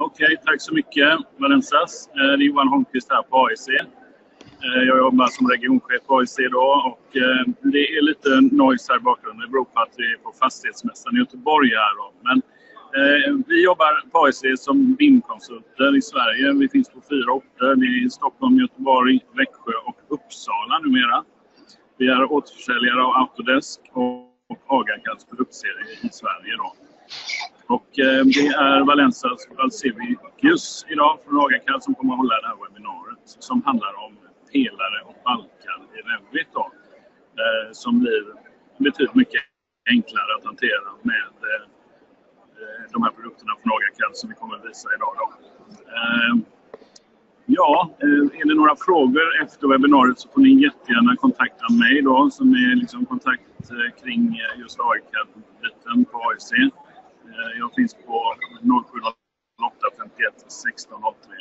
Okej, tack så mycket Valensas. Eh, det är Johan Holmqvist här på AIC. Eh, jag jobbar som regionchef på AIC idag och eh, det är lite noise här i bakgrunden. Det beror på att vi är på Fastighetsmässan i Göteborg här. då. Men vi jobbar på AIC som BIM-konsulter i Sverige. Vi finns på fyra orter. Det är Stockholm, Göteborg, Växjö och Uppsala numera. Vi är återförsäljare av Autodesk och och produktserie i Sverige. Då. Och eh, det är Valensas Valsevius idag från Agacad som kommer att hålla det här webbinariet som handlar om pelare och balkar i Revit. Då, eh, som blir betydligt mycket enklare att hantera med eh, eh de här produkterna från Agakall som vi kommer att visa idag. Då. Eh, ja, eh, är det några frågor efter webbinariet så får ni jättegärna kontakta mig då som är liksom kontakt kring just Agakall-biten på AIC. Eh, jag finns på 0708-51 1603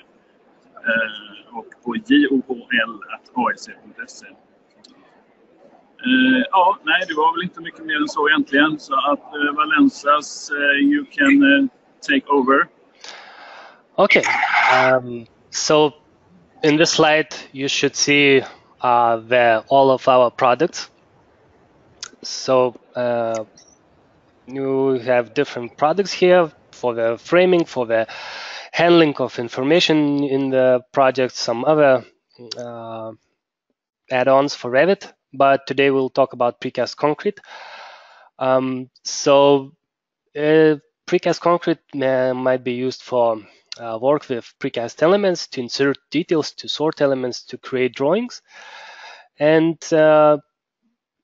eh, och på johl.aic.se. Eh, ja, nej, det var väl inte mycket mer än så egentligen. Så att Valensas, you can take over. Okay. Um, so in this slide, you should see uh, the, all of our products. So uh, you have different products here for the framing, for the handling of information in the project, some other uh, add-ons for Revit. But today we'll talk about precast concrete. Um, so uh, precast concrete uh, might be used for uh, work with precast elements to insert details, to sort elements, to create drawings. And uh,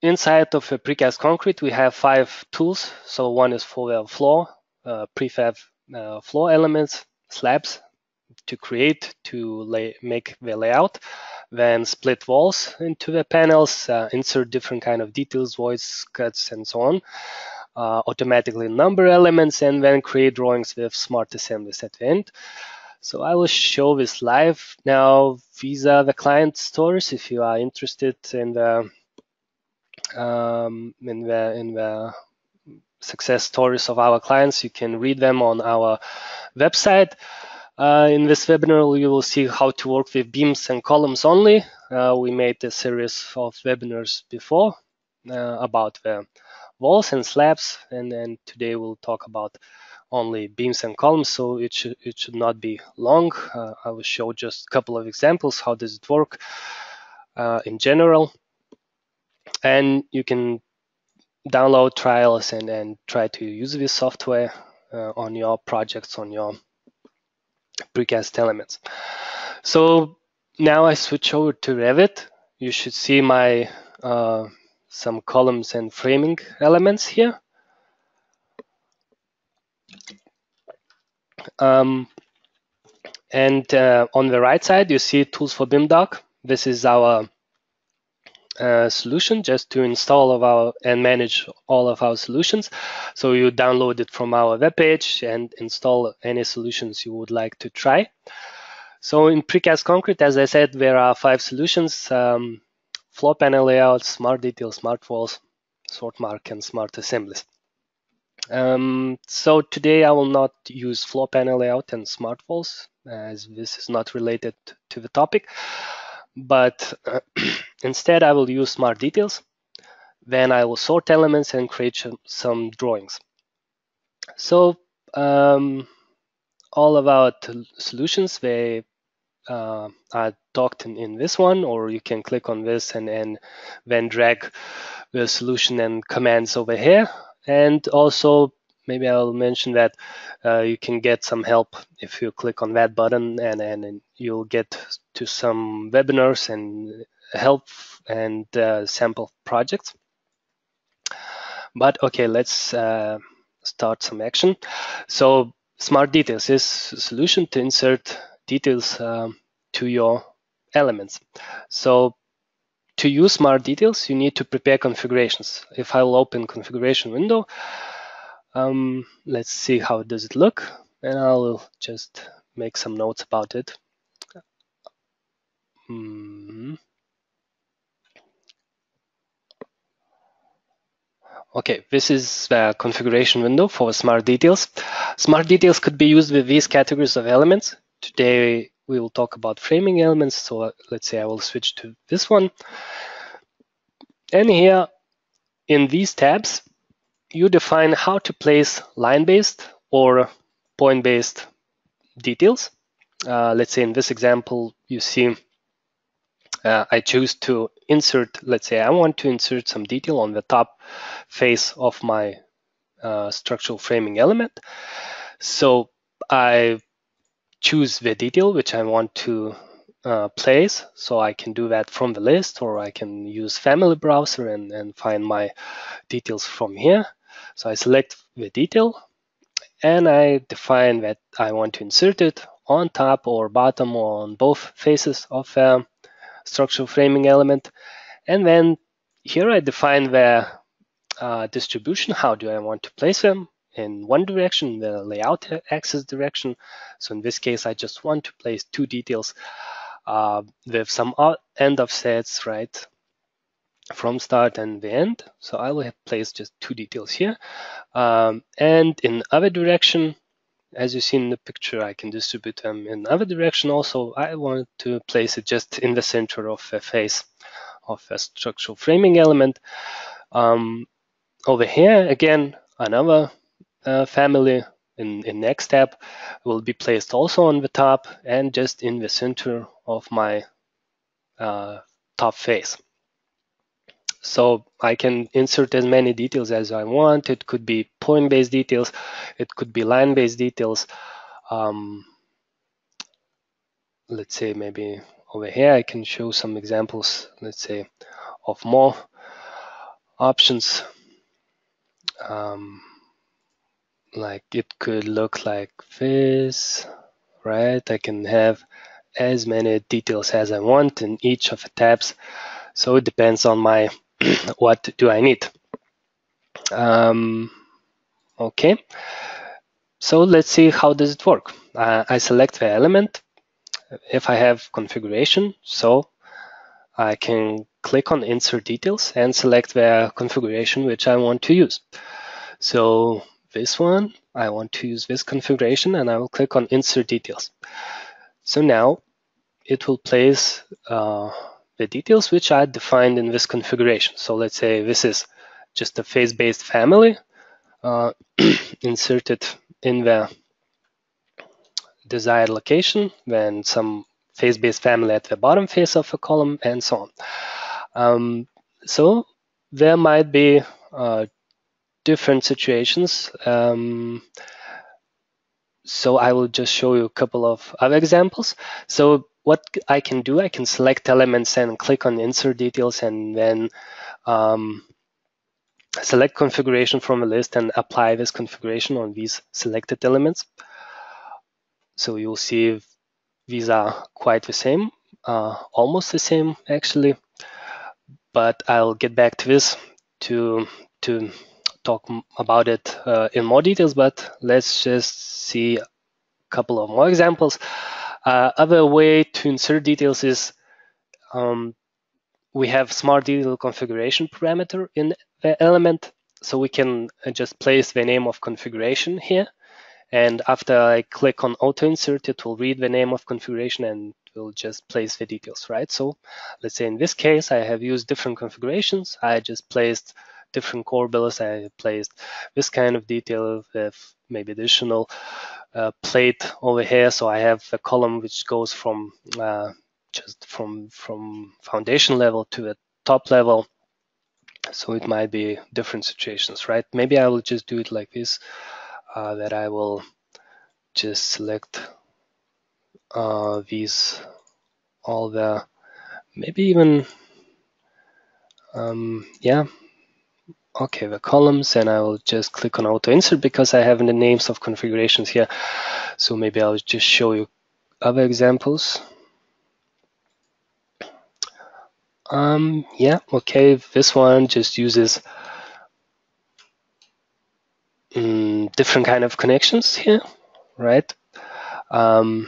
inside of a precast concrete, we have five tools. So one is for the floor, uh, prefab uh, floor elements, slabs to create, to lay, make the layout. Then split walls into the panels, uh, insert different kind of details, voids, cuts, and so on uh, automatically number elements and then create drawings with smart assemblies at the end. So I will show this live. Now, these are the client stories. If you are interested in the um, in the in the success stories of our clients, you can read them on our website. Uh, in this webinar, you will see how to work with beams and columns only. Uh, we made a series of webinars before uh, about the walls and slabs and then today we'll talk about only beams and columns so it should it should not be long uh, i will show just a couple of examples how does it work uh, in general and you can download trials and try to use this software uh, on your projects on your precast elements so now i switch over to revit you should see my uh, some columns and framing elements here. Um, and uh, on the right side, you see tools for BIMDoc. This is our solution just to install of our and manage all of our solutions. So you download it from our webpage and install any solutions you would like to try. So in Precast Concrete, as I said, there are five solutions. Um, floor panel layout, smart detail, smart walls, sort mark, and smart assemblies. Um, so today I will not use floor panel layout and smart walls as this is not related to the topic, but uh, instead I will use smart details. Then I will sort elements and create some drawings. So um, all our solutions, they uh, are docked in, in this one, or you can click on this and, and then drag the solution and commands over here. And also, maybe I'll mention that uh, you can get some help if you click on that button and, and, you'll get to some webinars and help and uh, sample projects. But okay, let's uh, start some action. So Smart Details is solution to insert details um, to your elements. So to use smart details, you need to prepare configurations. If I will open configuration window, um, let's see how does it look, and I will just make some notes about it. Mm. Okay, this is the configuration window for Smart Details. Smart Details could be used with these categories of elements. Today we will talk about framing elements. So uh, let's say I will switch to this one. And here in these tabs, you define how to place line-based or point-based details. Uh, let's say in this example, you see uh, I choose to insert, let's say I want to insert some detail on the top face of my uh, structural framing element. So I choose the detail which I want to uh, place. So I can do that from the list or I can use family browser and, and find my details from here. So I select the detail and I define that I want to insert it on top or bottom on both faces of um, structural framing element. And then here I define the uh, distribution. How do I want to place them? In one direction, the layout axis direction. So in this case, I just want to place two details uh, with some end offsets, right? From start and the end. So I will have placed just two details here. Um, and in other direction, as you see in the picture, I can distribute them in other direction. Also, I want to place it just in the center of a face of a structural framing element. Um, over here, again, another uh, family in, in next step will be placed also on the top and just in the center of my uh, top face. So I can insert as many details as I want. It could be point-based details. It could be line-based details. Um, let's say maybe over here I can show some examples, let's say, of more options. Um, like it could look like this, right? I can have as many details as I want in each of the tabs. So it depends on my what do I need? Um, okay, so let's see how does it work. Uh, I select the element. If I have configuration, so I can click on insert details and select the configuration which I want to use. So this one, I want to use this configuration and I will click on insert details. So now it will place uh, the details which are defined in this configuration. So let's say this is just a face-based family uh, inserted in the desired location, then some face-based family at the bottom face of a column, and so on. Um, so there might be uh, different situations. Um, so I will just show you a couple of other examples. So what I can do, I can select elements and click on insert details and then um, select configuration from a list and apply this configuration on these selected elements. So you'll see these are quite the same, uh, almost the same actually, but I'll get back to this to, to talk about it uh, in more details, but let's just see a couple of more examples. Uh, other way to insert details is um, we have smart detail configuration parameter in the element. So we can uh, just place the name of configuration here. And after I click on auto insert, it will read the name of configuration and will just place the details, right? So let's say in this case, I have used different configurations. I just placed different corbels. I placed this kind of detail with maybe additional plate over here. So I have a column which goes from uh, just from from foundation level to the top level. So it might be different situations, right? Maybe I will just do it like this, uh, that I will just select uh, these, all the, maybe even, um, yeah, okay, the columns, and I will just click on auto insert because I have the names of configurations here. So maybe I'll just show you other examples. Um, yeah, okay, this one just uses um, different kind of connections here, right? Um,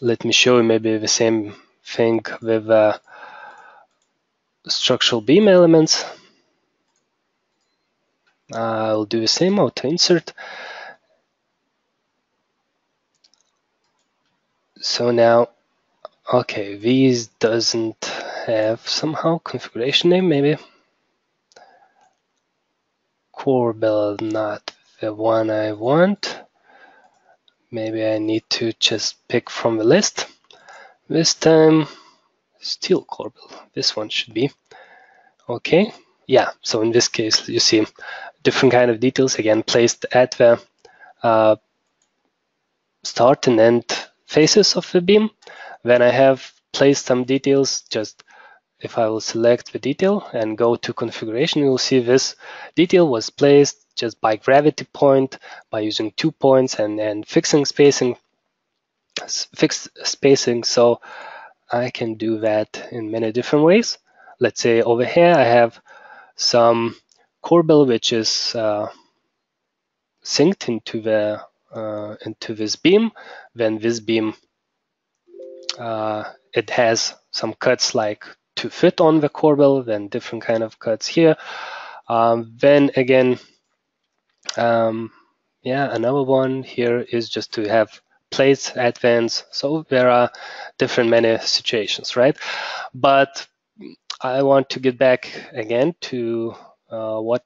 let me show you maybe the same thing with uh, structural beam elements. I'll do the same auto insert. So now, okay, these doesn't have somehow configuration name maybe. Corbel not the one I want. Maybe I need to just pick from the list. This time, steel corbel. This one should be. Okay, yeah, so in this case, you see different kind of details, again, placed at the uh, start and end faces of the beam. Then I have placed some details, just if I will select the detail and go to configuration, you will see this detail was placed just by gravity point by using two points and, and fixing spacing, fixed spacing. So I can do that in many different ways. Let's say over here I have some corbel which is uh, synced into the uh, into this beam. Then this beam uh, it has some cuts like to fit on the corbel, then different kind of cuts here. Um, then again, um, yeah, another one here is just to have plates advance. So there are different many situations, right? But I want to get back again to what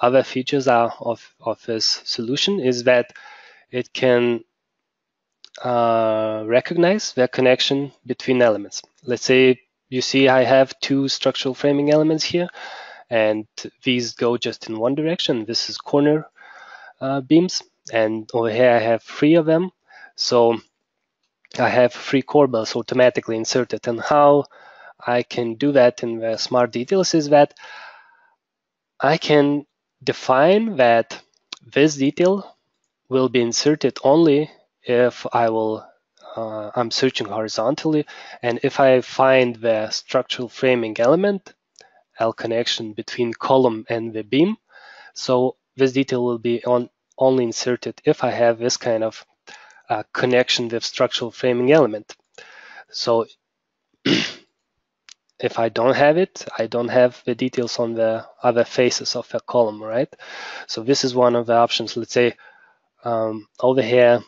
other features are of, of this solution is that it can uh, recognize the connection between elements. Let's say you see I have two structural framing elements here and these go just in one direction. This is corner uh, beams and over here I have three of them. So I have three corbels automatically inserted and how I can do that in the smart details is that I can define that this detail will be inserted only if I will uh, I'm searching horizontally. And if I find the structural framing element L connection between column and the beam so this detail will be on only inserted if I have this kind of uh, connection with structural framing element. So if I don't have it, I don't have the details on the other faces of a column, right? So this is one of the options. Let's say um, over here,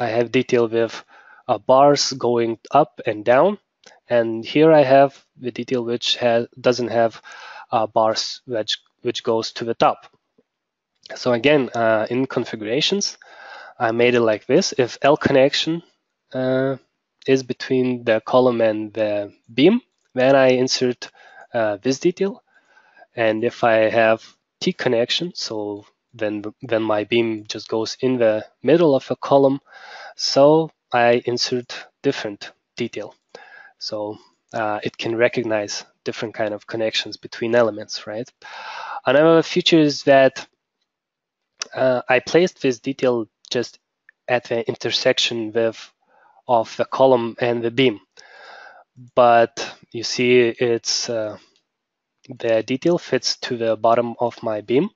I have detail with uh, bars going up and down. And here I have the detail which has, doesn't have uh, bars which, which goes to the top. So again, uh, in configurations, I made it like this. If L connection uh, is between the column and the beam, then I insert uh, this detail. And if I have T connection, so then, then my beam just goes in the middle of a column, so I insert different detail. So uh, it can recognize different kind of connections between elements, right? Another feature is that uh, I placed this detail just at the intersection with of the column and the beam but you see it's uh, the detail fits to the bottom of my beam.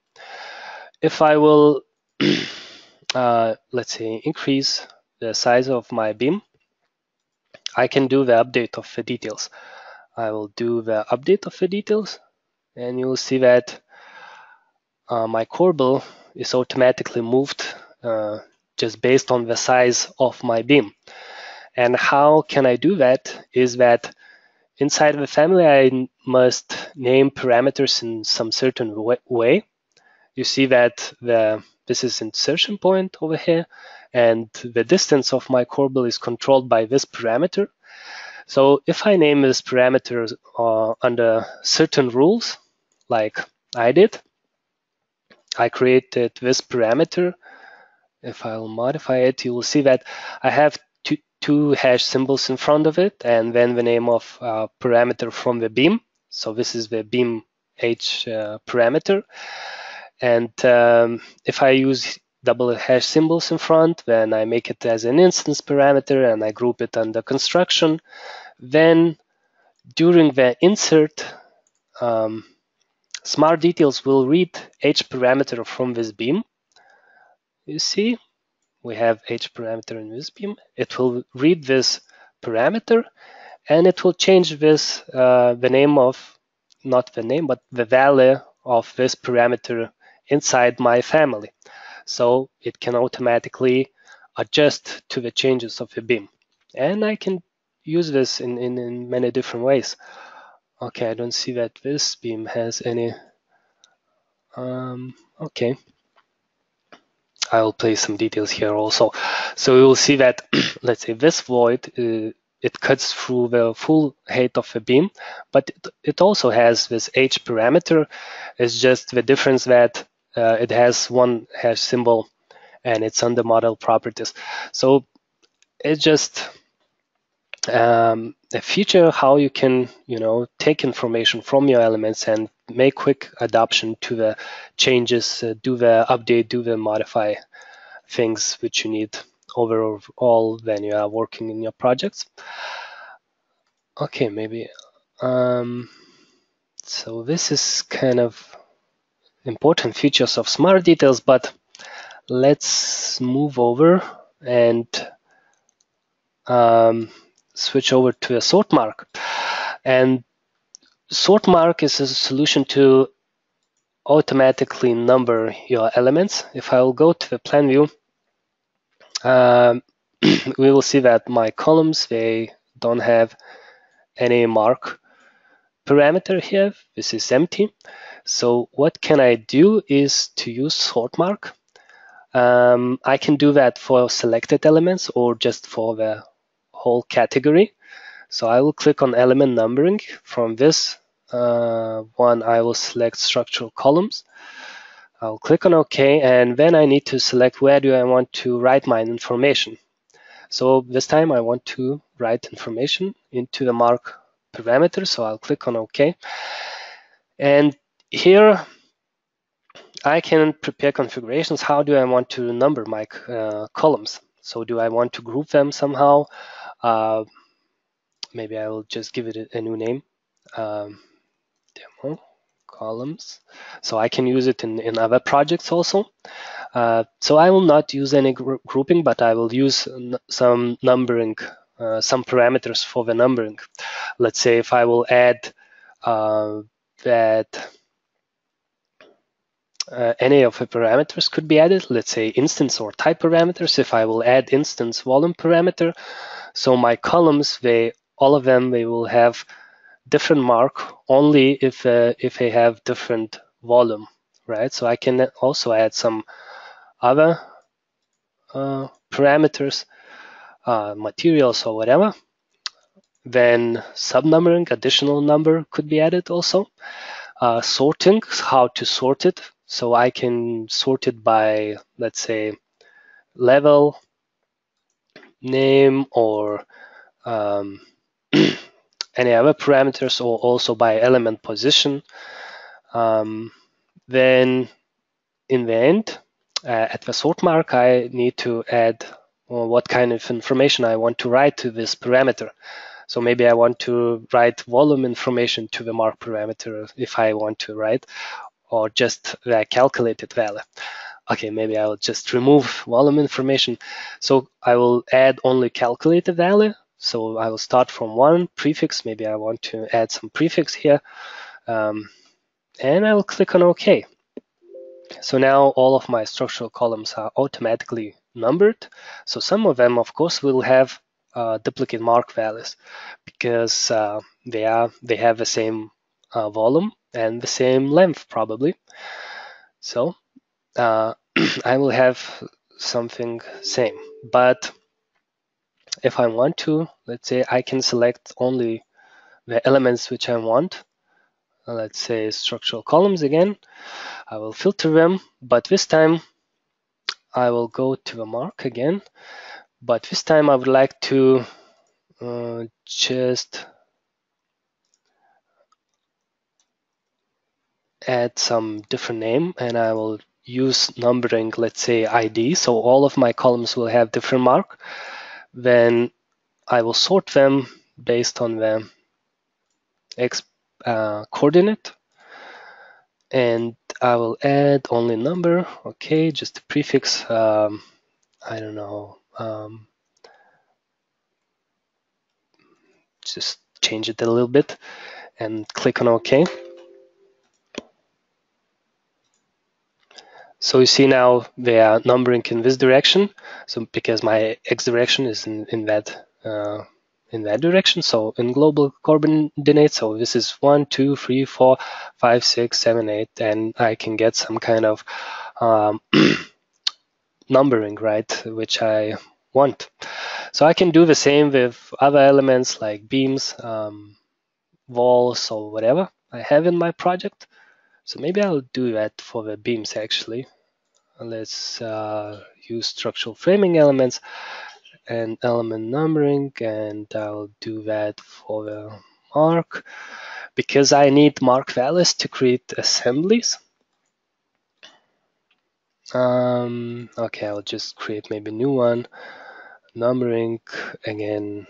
If I will, uh, let's say, increase the size of my beam, I can do the update of the details. I will do the update of the details, and you'll see that uh, my corbel is automatically moved uh, just based on the size of my beam. And how can I do that is that inside of a family, I must name parameters in some certain way. You see that the this is insertion point over here, and the distance of my corbel is controlled by this parameter. So if I name this parameter uh, under certain rules, like I did, I created this parameter. If I'll modify it, you will see that I have two hash symbols in front of it, and then the name of uh, parameter from the beam. So this is the beam h uh, parameter. And um, if I use double hash symbols in front, then I make it as an instance parameter and I group it under construction. Then during the insert, um, smart details will read h parameter from this beam. You see, we have h parameter in this beam. It will read this parameter and it will change this, uh, the name of, not the name, but the value of this parameter inside my family. So it can automatically adjust to the changes of the beam. And I can use this in, in, in many different ways. Okay, I don't see that this beam has any. Um, okay. I will place some details here also. So we will see that, let's say this void, uh, it cuts through the full height of the beam, but it, it also has this h parameter. It's just the difference that uh, it has one hash symbol and it's under model properties. So it just um, a feature how you can, you know, take information from your elements and make quick adoption to the changes, uh, do the update, do the modify things which you need overall when you are working in your projects. Okay, maybe. Um, so this is kind of important features of smart details, but let's move over and um, switch over to a sort mark. And sort mark is a solution to automatically number your elements. If I will go to the plan view, um, we will see that my columns, they don't have any mark parameter here. This is empty. So what can I do is to use sort mark. Um, I can do that for selected elements or just for the whole category. So I will click on element numbering. From this uh, one, I will select structural columns. I'll click on OK, and then I need to select where do I want to write my information. So this time I want to write information into the mark parameter, so I'll click on OK. And here I can prepare configurations. How do I want to number my uh, columns? So do I want to group them somehow? Uh, maybe I will just give it a, new name. Um, demo columns. So I can use it in, in other projects also. Uh, so I will not use any gr grouping, but I will use some numbering, uh, some parameters for the numbering. Let's say if I will add uh, that uh, any of the parameters could be added, let's say instance or type parameters. If I will add instance volume parameter, so my columns, they all of them, they will have different mark only if uh, if they have different volume, right? So I can also add some other uh, parameters, uh, materials or whatever. Then subnumbering, additional number could be added also. Uh, sorting, how to sort it. So I can sort it by, let's say, level, name, or um, any other parameters or also by element position. Um, then in the end, uh, at the sort mark, I need to add well, what kind of information I want to write to this parameter. So maybe I want to write volume information to the mark parameter if I want to write, or just the calculated value. Okay, maybe I will just remove volume information. So I will add only calculated value so I will start from one prefix. Maybe I want to add some prefix here. Um, and I will click on OK. So now all of my structural columns are automatically numbered. So some of them, of course, will have uh, duplicate mark values because uh, they are they have the same uh, volume and the same length probably. So uh, I will have something same, but if I want to, let's say I can select only the elements which I want. Let's say structural columns again. I will filter them, but this time I will go to the mark again. But this time I would like to uh, just add some different name and I will use numbering, let's say ID. So all of my columns will have different mark. Then I will sort them based on the x uh, coordinate. And I will add only number. Okay just a prefix um, I don't know um, just change it a little bit and click on OK So you see now they are numbering in this direction. So because my x direction is in, in that uh, in that direction. So in global coordinates, so this is one, two, three, four, five, six, seven, eight, and I can get some kind of um, numbering, right, which I want. So I can do the same with other elements like beams, um, walls, or whatever I have in my project. So maybe I'll do that for the beams actually. Let's uh, use structural framing elements and element numbering and I'll do that for the mark because I need mark values to create assemblies. Um, okay, I'll just create maybe new one. Numbering again,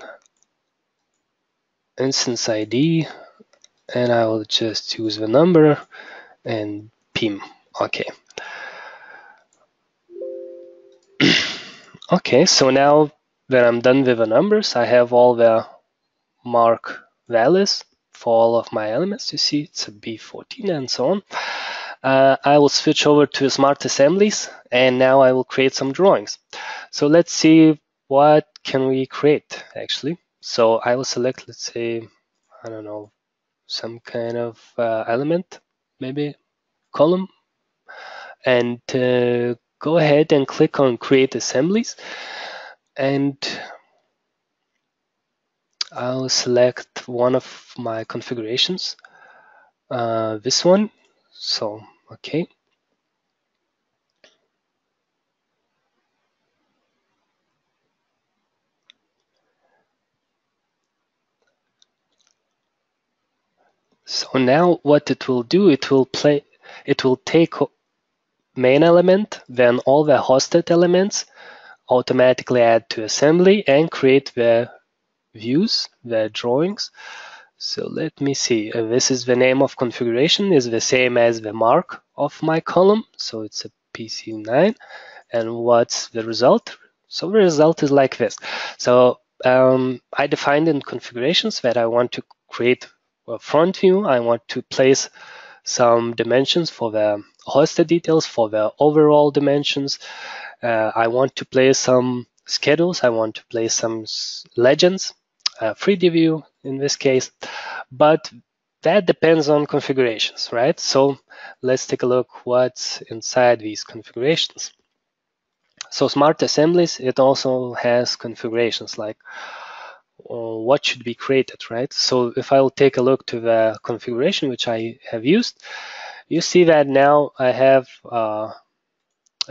instance ID, and I will just use the number and PIM. Okay. okay, so now when I'm done with the numbers, I have all the mark values for all of my elements. You see it's a B14 and so on. Uh, I will switch over to Smart Assemblies and now I will create some drawings. So let's see what can we create actually. So I will select, let's say, I don't know, some kind of uh, element, maybe column, and uh, go ahead and click on Create Assemblies and I'll select one of my configurations, uh, this one. So, okay. So now what it will do, it will play, it will take main element, then all the hosted elements, automatically add to assembly and create the views, the drawings. So let me see, uh, this is the name of configuration is the same as the mark of my column. So it's a PC9 and what's the result? So the result is like this. So um, I defined in configurations that I want to create front view. I want to place some dimensions for the hosted details, for the overall dimensions. Uh, I want to place some schedules. I want to place some legends, uh, 3D view in this case, but that depends on configurations, right? So let's take a look what's inside these configurations. So Smart Assemblies, it also has configurations like what should be created, right? So if I'll take a look to the configuration which I have used, you see that now I have uh,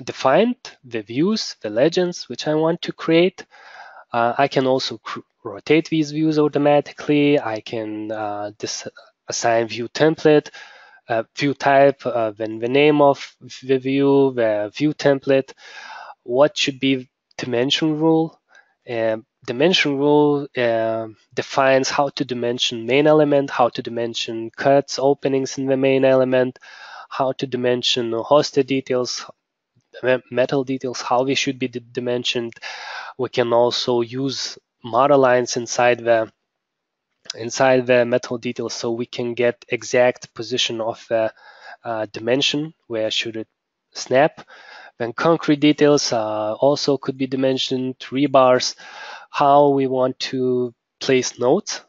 defined the views, the legends which I want to create. Uh, I can also rotate these views automatically. I can uh, assign view template, uh, view type, uh, then the name of the view, the view template, what should be dimension rule. Dimension rule uh, defines how to dimension main element, how to dimension cuts, openings in the main element, how to dimension hosted details, metal details, how they should be dimensioned. We can also use model lines inside the inside the metal details so we can get exact position of the uh, dimension where should it snap then concrete details uh, also could be dimensioned rebars how we want to place notes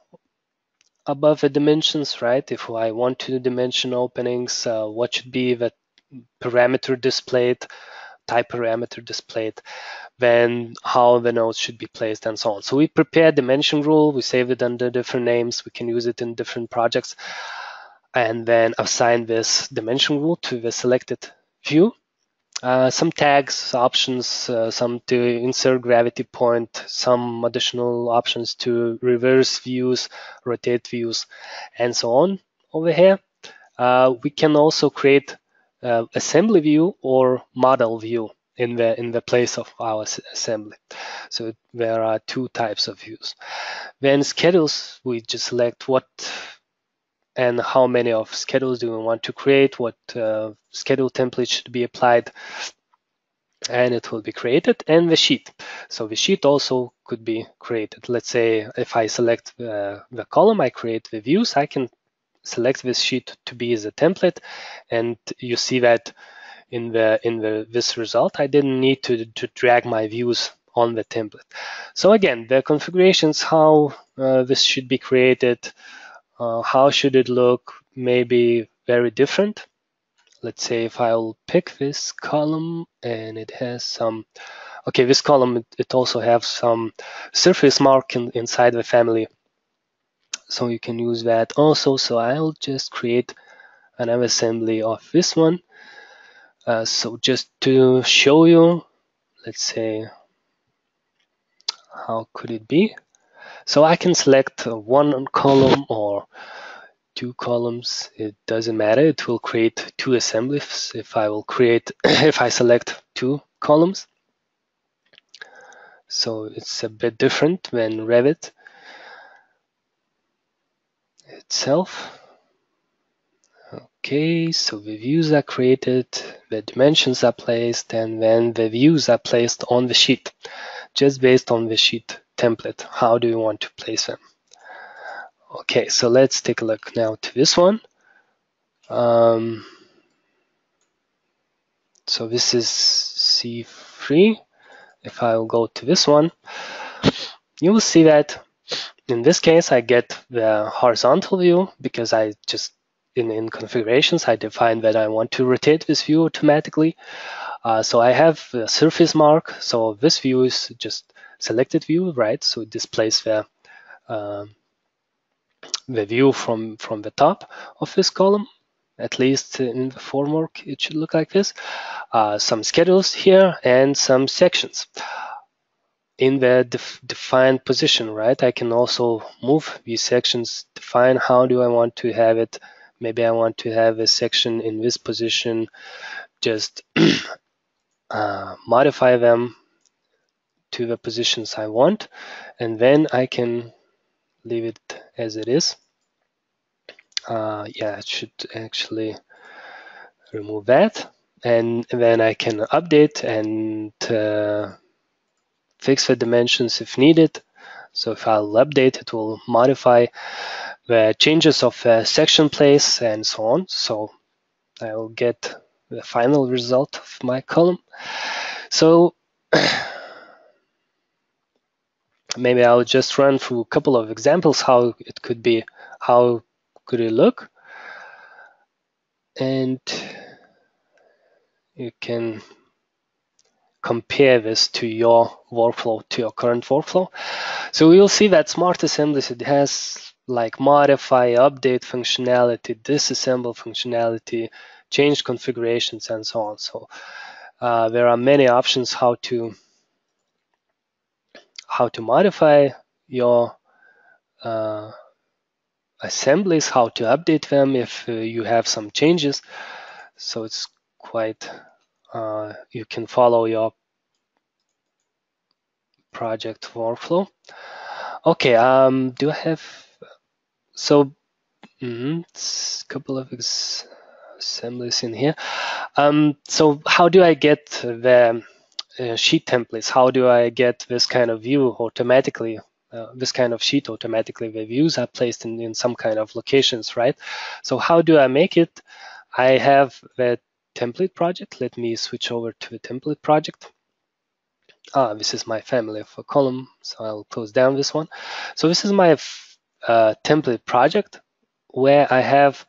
above the dimensions right if i want to dimension openings uh, what should be the parameter displayed type parameter displayed, then how the nodes should be placed and so on. So we prepare dimension rule, we save it under different names, we can use it in different projects, and then assign this dimension rule to the selected view. Uh, some tags, options, uh, some to insert gravity point, some additional options to reverse views, rotate views, and so on over here. Uh, we can also create uh, assembly view or model view in the in the place of our assembly. So there are two types of views. Then schedules, we just select what and how many of schedules do we want to create, what uh, schedule template should be applied, and it will be created, and the sheet. So the sheet also could be created. Let's say if I select uh, the column, I create the views, I can select this sheet to be as a template and you see that in the in the this result. I didn't need to, to drag my views on the template. So again, the configurations, how uh, this should be created, uh, how should it look, Maybe very different. Let's say if I'll pick this column and it has some, okay, this column, it, it also has some surface mark in, inside the family. So you can use that also. So I'll just create an assembly of this one. Uh, so just to show you, let's say, how could it be? So I can select one column or two columns. It doesn't matter. It will create two assemblies if I will create, if I select two columns. So it's a bit different than Revit itself. Okay, so the views are created, the dimensions are placed, and then the views are placed on the sheet, just based on the sheet template. How do you want to place them? Okay, so let's take a look now to this one. Um, so this is C3. If I will go to this one, you will see that in this case, I get the horizontal view because I just in, in configurations, I define that I want to rotate this view automatically. Uh, so I have a surface mark. So this view is just selected view, right? So it displays the uh, the view from from the top of this column. At least in the formwork, it should look like this. Uh, some schedules here and some sections in the def defined position, right? I can also move these sections, define how do I want to have it maybe I want to have a section in this position, just uh, modify them to the positions I want, and then I can leave it as it is. Uh, yeah, it should actually remove that. And then I can update and uh, fix the dimensions if needed. So if I'll update, it will modify the changes of section place and so on. So I will get the final result of my column. So maybe I'll just run through a couple of examples how it could be, how could it look. And you can compare this to your workflow, to your current workflow. So you'll see that Smart Assemblies, it has like modify, update functionality, disassemble functionality, change configurations, and so on. So uh, there are many options how to how to modify your uh, assemblies, how to update them if uh, you have some changes. So it's quite, uh, you can follow your project workflow. Okay, um, do I have so mm -hmm, a couple of assemblies in here. Um, so how do I get the uh, sheet templates? How do I get this kind of view automatically? Uh, this kind of sheet automatically. The views are placed in, in some kind of locations, right? So how do I make it? I have the template project. Let me switch over to the template project. Ah, this is my family for column, so I'll close down this one. So this is my uh, template project where I have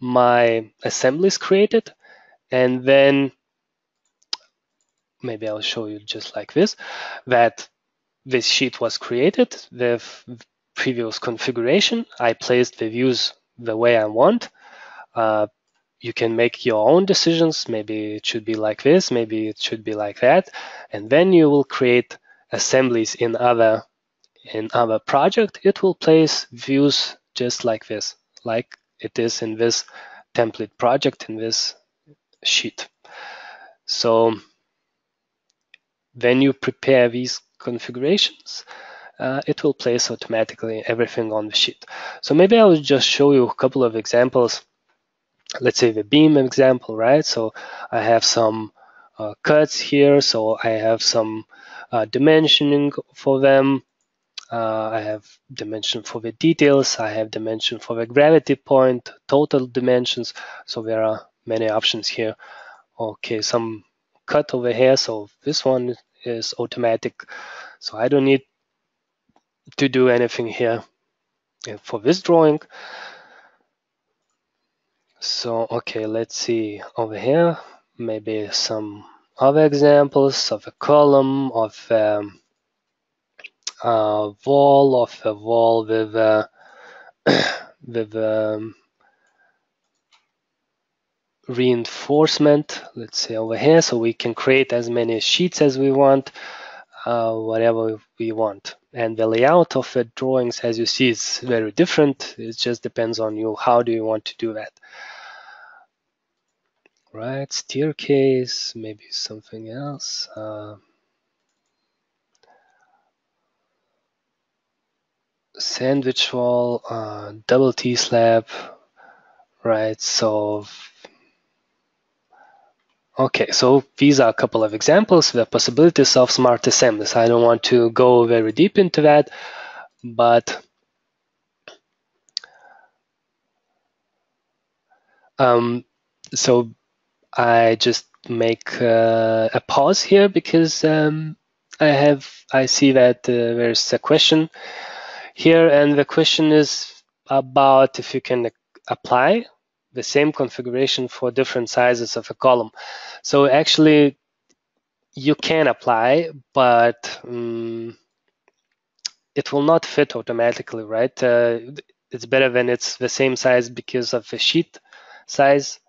my assemblies created and then maybe I'll show you just like this that this sheet was created the previous configuration. I placed the views the way I want. Uh, you can make your own decisions. Maybe it should be like this maybe it should be like that. And then you will create assemblies in other in other project, it will place views just like this, like it is in this template project in this sheet. So when you prepare these configurations, uh, it will place automatically everything on the sheet. So maybe I will just show you a couple of examples. Let's say the beam example, right? So I have some uh, cuts here. So I have some uh, dimensioning for them. Uh, I have dimension for the details. I have dimension for the gravity point, total dimensions. So there are many options here okay, some cut over here. So this one is automatic. So I don't need to do anything here for this drawing. So, okay, let's see over here, maybe some other examples of a column, of um, a wall, of a wall with, uh, with um, reinforcement, let's say over here, so we can create as many sheets as we want, uh, whatever we want. And the layout of the drawings, as you see, is very different. It just depends on you. How do you want to do that? right staircase maybe something else uh, sandwich wall uh, double T slab right so okay so these are a couple of examples the possibilities of smart assemblies I don't want to go very deep into that but um, so I just make uh, a pause here because um, I have I see that uh, there's a question here and the question is about if you can apply the same configuration for different sizes of a column. So actually you can apply, but um, it will not fit automatically, right? Uh, it's better when it's the same size because of the sheet size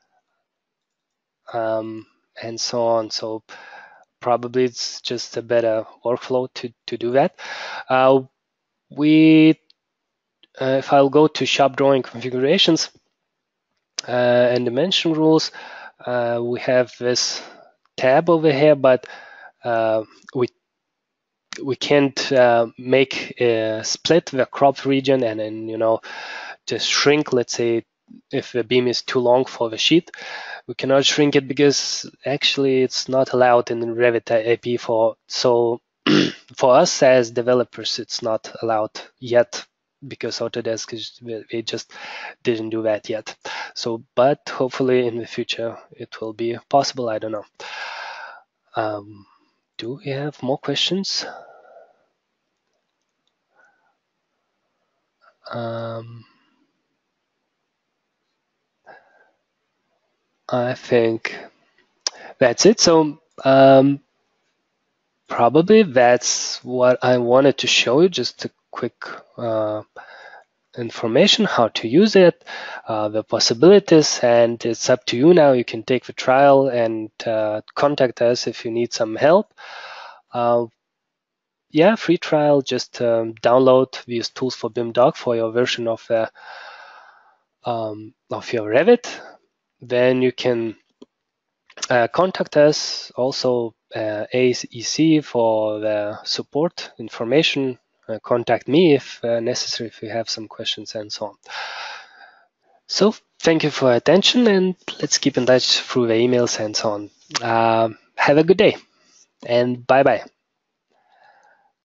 um, and so on. So probably it's just a better workflow to, to do that. Uh, we, uh, if I'll go to shop drawing configurations and dimension rules, uh, we have this tab over here, but uh, we we can't uh, make a split the crop region and then you know just shrink let's say if the beam is too long for the sheet. We cannot shrink it because actually it's not allowed in Revit API for so for us as developers it's not allowed yet because Autodesk is we just didn't do that yet. So but hopefully in the future it will be possible. I don't know. Um, do we have more questions? Um, I think that's it. So um, probably that's what I wanted to show you, just a quick uh, information, how to use it, uh, the possibilities, and it's up to you now. You can take the trial and uh, contact us if you need some help. Uh, yeah, free trial, just um, download these tools for BIMDoc for your version of, uh, um, of your Revit then you can uh, contact us also AEC for the support information. Uh, contact me if uh, necessary if you have some questions and so on. So thank you for your attention and let's keep in touch through the emails and so on. Uh, have a good day and bye bye.